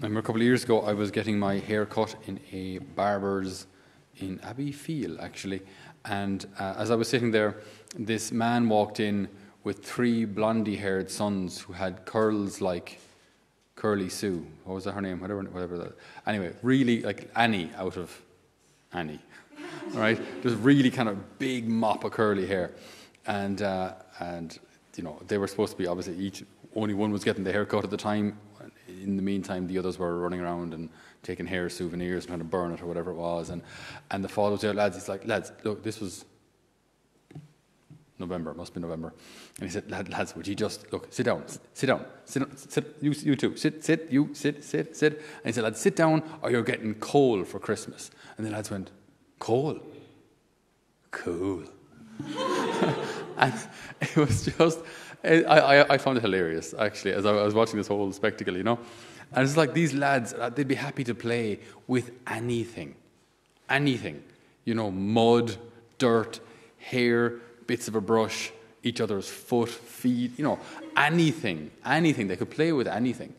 I remember a couple of years ago, I was getting my hair cut in a barber's in Abbeyfeale, actually. And uh, as I was sitting there, this man walked in with three blondie haired sons who had curls like Curly Sue. What was that her name? Whatever, whatever that. Anyway, really like Annie out of Annie. All right? Just really kind of big mop of curly hair. And, uh, and, you know, they were supposed to be obviously each, only one was getting the haircut at the time. In the meantime, the others were running around and taking hair souvenirs and trying to burn it or whatever it was. And, and the father was there, lads, he's like, lads, look, this was November, must be November. And he said, lads, would you just, look, sit down, sit down, sit down, sit, you, you too, sit, sit, you, sit, sit, sit. And he said, lads, sit down or you're getting coal for Christmas. And the lads went, coal? Cool. and it was just, I, I, I found it hilarious, actually, as I was watching this whole spectacle, you know. And it's like these lads, uh, they'd be happy to play with anything. Anything. You know, mud, dirt, hair, bits of a brush, each other's foot, feet, you know, anything, anything. They could play with anything.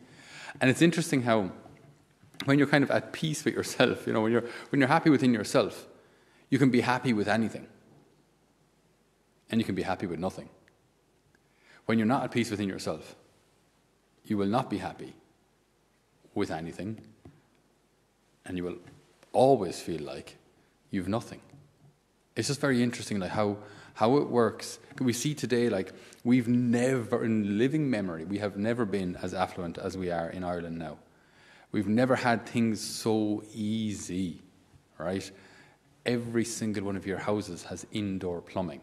And it's interesting how when you're kind of at peace with yourself, you know, when you're, when you're happy within yourself, you can be happy with anything. And you can be happy with nothing. When you're not at peace within yourself, you will not be happy with anything, and you will always feel like you've nothing. It's just very interesting, like how how it works. We see today, like we've never, in living memory, we have never been as affluent as we are in Ireland now. We've never had things so easy, right? Every single one of your houses has indoor plumbing,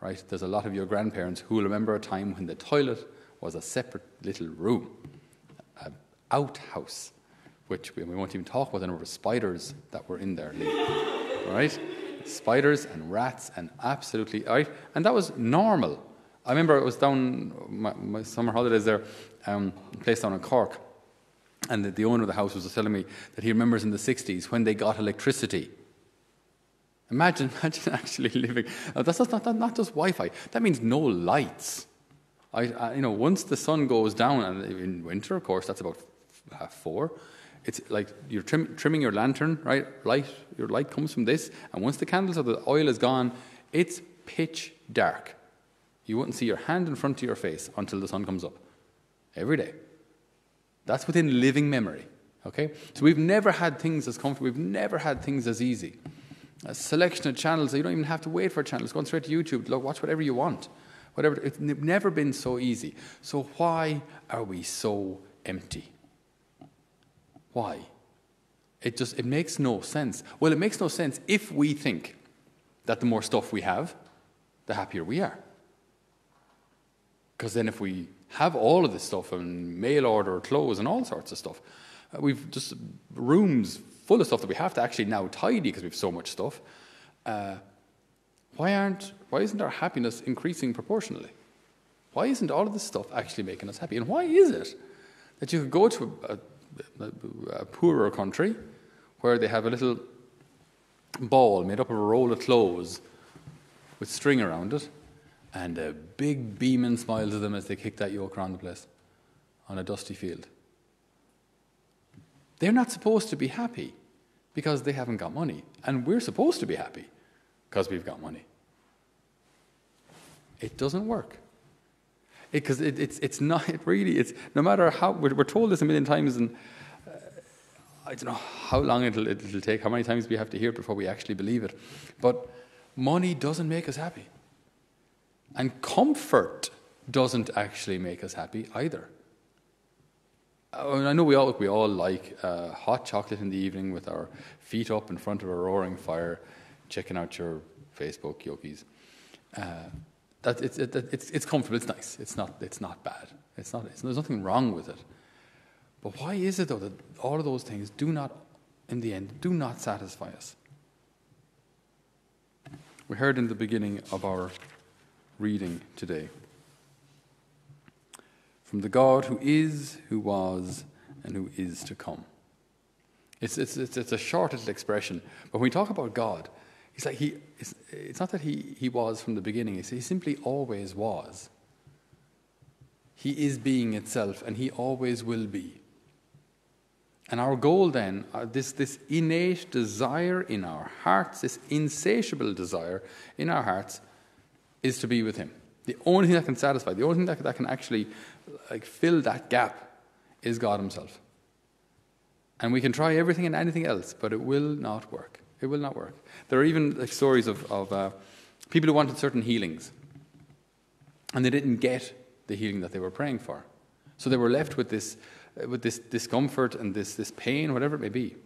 right? There's a lot of your grandparents who will remember a time when the toilet was a separate little room an outhouse, which we, won't even talk about the number of spiders that were in there, right? Spiders and rats and absolutely, right? And that was normal. I remember I was down my, my summer holidays there, um, place down in Cork, and the, the owner of the house was telling me that he remembers in the 60s when they got electricity. Imagine, imagine actually living. That's not, not, just Wi-Fi. That means no lights. I, I, you know, once the sun goes down, and in winter, of course, that's about half four. It's like you're trim, trimming your lantern, right? Light, your light comes from this, and once the candles or the oil is gone, it's pitch dark. You wouldn't see your hand in front of your face until the sun comes up. Every day. That's within living memory. Okay? So we've never had things as comfortable, we've never had things as easy. A selection of channels, you don't even have to wait for channels. Go straight to YouTube, look, watch whatever you want. Whatever it's never been so easy. So why are we so empty? Why? It just it makes no sense. Well, it makes no sense if we think that the more stuff we have, the happier we are. Because then if we have all of this stuff and mail order clothes and all sorts of stuff, uh, we've just rooms full of stuff that we have to actually now tidy because we have so much stuff. Uh, why aren't why isn't our happiness increasing proportionally? Why isn't all of this stuff actually making us happy? And why is it that you could go to a, a a poorer country where they have a little ball made up of a roll of clothes with string around it and a big beaming smile to them as they kick that yoke around the place on a dusty field. They're not supposed to be happy because they haven't got money. And we're supposed to be happy because we've got money. It doesn't work because it, it, it's, it's not it really it's no matter how we're, we're told this a million times and uh, I don't know how long it'll, it'll take how many times we have to hear it before we actually believe it but money doesn't make us happy and comfort doesn't actually make us happy either I know we all we all like uh, hot chocolate in the evening with our feet up in front of a roaring fire, checking out your Facebook yogis. Uh, that it's, it, it's, it's comfortable, it's nice, it's not, it's not bad, it's not, it's, there's nothing wrong with it. But why is it, though, that all of those things do not, in the end, do not satisfy us? We heard in the beginning of our reading today from the God who is, who was, and who is to come. It's, it's, it's, it's a short little expression, but when we talk about God, He's like, he, it's, it's not that he, he was from the beginning, he simply always was. He is being itself, and he always will be. And our goal then, uh, this, this innate desire in our hearts, this insatiable desire in our hearts, is to be with Him. The only thing that can satisfy, the only thing that, that can actually like, fill that gap is God Himself. And we can try everything and anything else, but it will not work. It will not work. There are even like, stories of, of uh, people who wanted certain healings, and they didn't get the healing that they were praying for. So they were left with this, uh, with this discomfort and this, this pain, whatever it may be.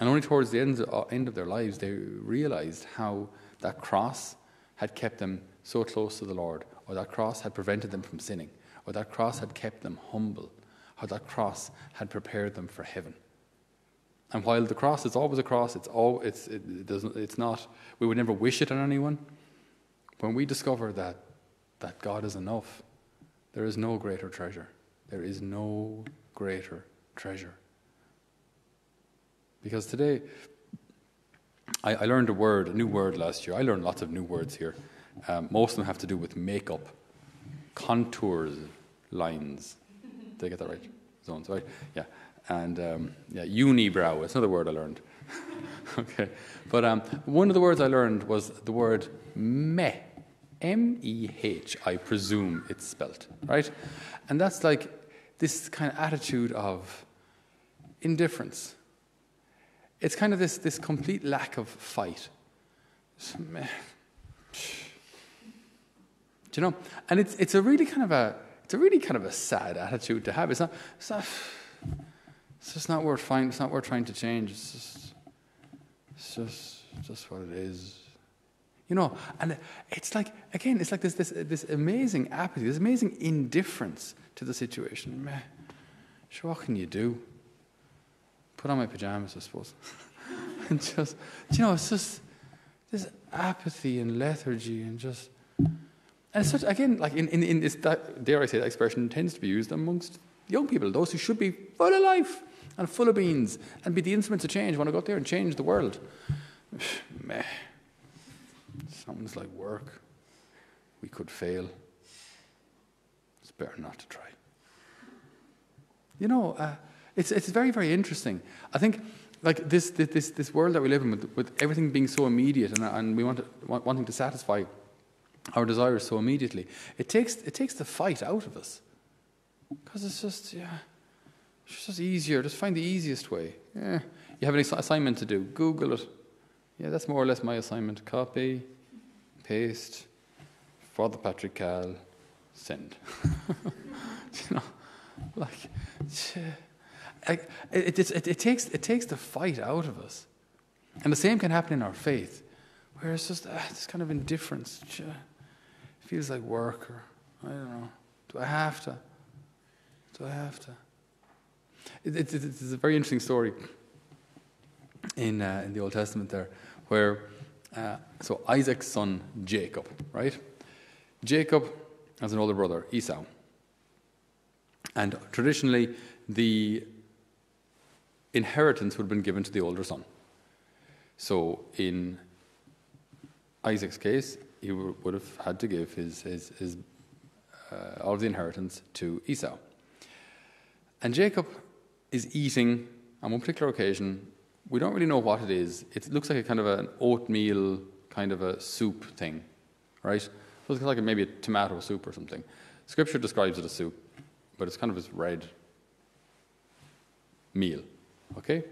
And only towards the end, uh, end of their lives, they realized how that cross had kept them so close to the Lord, or that cross had prevented them from sinning, or that cross had kept them humble, how that cross had prepared them for heaven. And while the cross is always a cross, it's, all, it's, it doesn't, it's not, we would never wish it on anyone. When we discover that, that God is enough, there is no greater treasure. There is no greater treasure. Because today, I, I, learned a word, a new word last year. I learned lots of new words here. Um, most of them have to do with makeup, contours, lines. Did I get that right? Zones, right? Yeah. And um, yeah, unibrow. It's another word I learned. okay. But um, one of the words I learned was the word meh. M E H, I presume it's spelt, right? And that's like this kind of attitude of indifference. It's kind of this, this complete lack of fight. Do you know? And it's, it's a really kind of a it's a really kind of a sad attitude to have. It's not it's not it's just not worth finding it's not worth trying to change. It's just it's just just what it is. You know, and it's like, again, it's like this, this, this amazing apathy, this amazing indifference to the situation. Meh, sure, what can you do? Put on my pajamas, I suppose. and just, you know, it's just this apathy and lethargy and just. And such, again, like in, in, in this, that, dare I say that expression, tends to be used amongst young people, those who should be full of life and full of beans and be the instruments of change, want to go out there and change the world. Meh. Sounds like work. We could fail. It's better not to try. You know, uh, it's, it's very, very interesting. I think like this, this, this world that we live in, with, with everything being so immediate and, and we want to, want, wanting to satisfy our desires so immediately, it takes, it takes the fight out of us. Because it's just, yeah, it's just easier. Just find the easiest way. Yeah. You have an assignment to do, Google it. Yeah, that's more or less my assignment. Copy, paste, Father Patrick Cahill, send. you know, like, it, it, it, it, takes, it takes the fight out of us. And the same can happen in our faith, where it's just ah, this kind of indifference. It feels like work, or I don't know. Do I have to? Do I have to? It, it, it's a very interesting story in, uh, in the Old Testament there, where uh, so Isaac's son Jacob, right? Jacob has an older brother, Esau. And traditionally, the inheritance would have been given to the older son. So in Isaac's case, he would have had to give his, his, his uh, all of the inheritance to Esau. And Jacob is eating on one particular occasion. we don't really know what it is. It looks like a kind of an oatmeal kind of a soup thing, right? So it's like maybe a tomato soup or something. Scripture describes it as soup, but it's kind of this red meal, okay?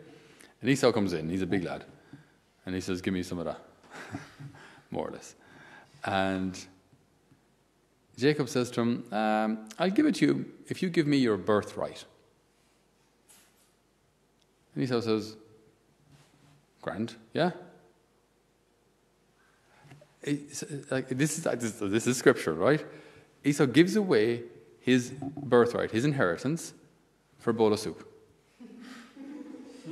And Esau comes in, he's a big lad, and he says, Give me some of that, more or less. And Jacob says to him, um, I'll give it to you if you give me your birthright. And Esau says, Grand, yeah? It's, like, this, is, this, this is scripture, right? Esau gives away his birthright, his inheritance, for a bowl of soup.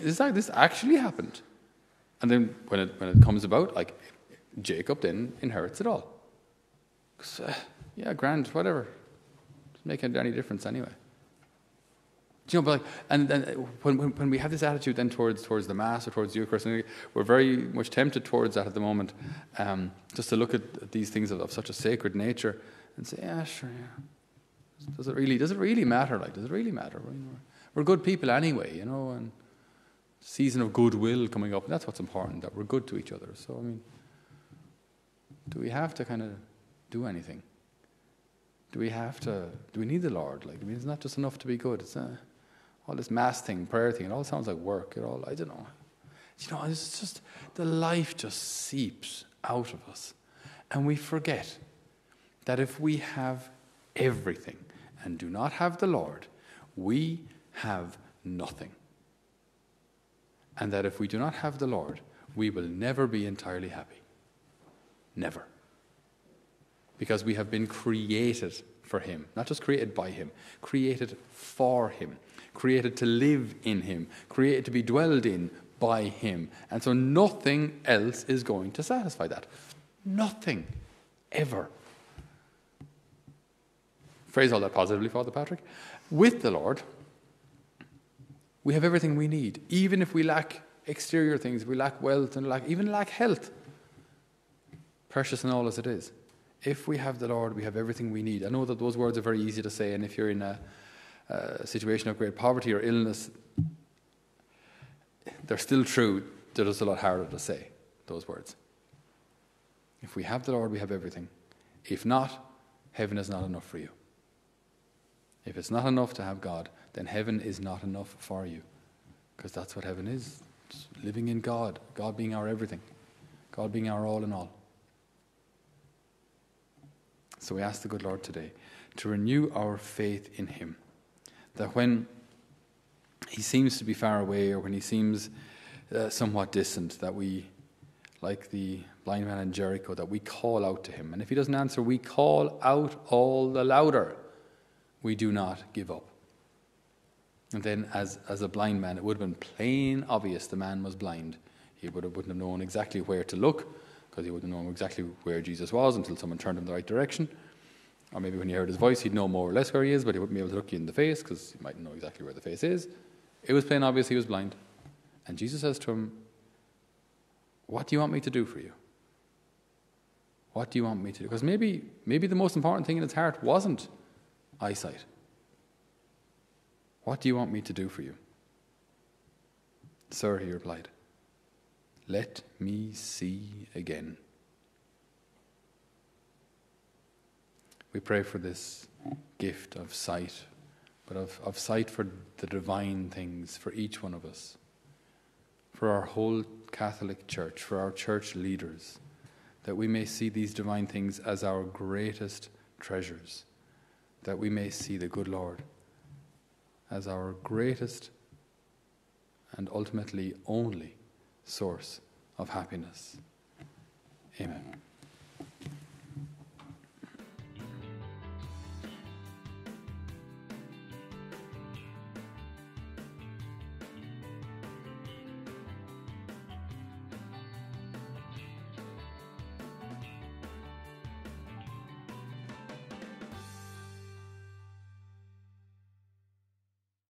this, this actually happened. And then when it, when it comes about, like, Jacob then inherits it all. Uh, yeah, grand, whatever. Doesn't make any difference anyway Do you know, but like, and then when, when, when, we have this attitude then towards towards the mass or towards the Eucharist, we're very much tempted towards that at the moment, um, just to look at these things of, of, such a sacred nature and say, yeah, sure, yeah, Does it really? Does it really matter? Like, does it really matter? We're, we're good people anyway, you know, and season of goodwill coming up. That's what's important. That we're good to each other. So I mean, do we have to kind of do anything? Do we have to? Do we need the Lord? Like, I mean, it's not just enough to be good. It's a, all this mass thing, prayer thing. It all sounds like work. It all. I don't know. You know, it's just the life just seeps out of us, and we forget that if we have everything and do not have the Lord, we have nothing. And that if we do not have the Lord, we will never be entirely happy. Never. Because we have been created for Him, not just created by Him, created for Him, created to live in Him, created to be dwelled in by Him. And so nothing else is going to satisfy that. Nothing. Ever. Phrase all that positively, Father Patrick. With the Lord, we have everything we need, even if we lack exterior things, we lack wealth and lack, even lack health, precious and all as it is. If we have the Lord, we have everything we need. I know that those words are very easy to say, and if you're in a, a situation of great poverty or illness, they're still true. They're just a lot harder to say, those words. If we have the Lord, we have everything. If not, heaven is not enough for you. If it's not enough to have God, then heaven is not enough for you. Because that's what heaven is it's living in God, God being our everything, God being our all in all. So we ask the good Lord today to renew our faith in Him. That when He seems to be far away or when He seems uh, somewhat distant, that we, like the blind man in Jericho, that we call out to Him. And if He doesn't answer, we call out all the louder. We do not give up. And then, as, as a blind man, it would have been plain obvious the man was blind. He would have, wouldn't have known exactly where to look, because he wouldn't know exactly where Jesus was until someone turned him the right direction. Or maybe when he heard his voice, he'd know more or less where he is, but he wouldn't be able to look you in the face because he might know exactly where the face is. It was plain obvious he was blind. And Jesus says to him, What do you want me to do for you? What do you want me to do? Because maybe, maybe the most important thing in his heart wasn't eyesight. What do you want me to do for you? Sir, he replied, Let me see again. We pray for this gift of sight, but of, of sight for the divine things for each one of us, for our whole Catholic Church, for our church leaders, that we may see these divine things as our greatest treasures, that we may see the good Lord as our greatest and ultimately only source of happiness. Amen.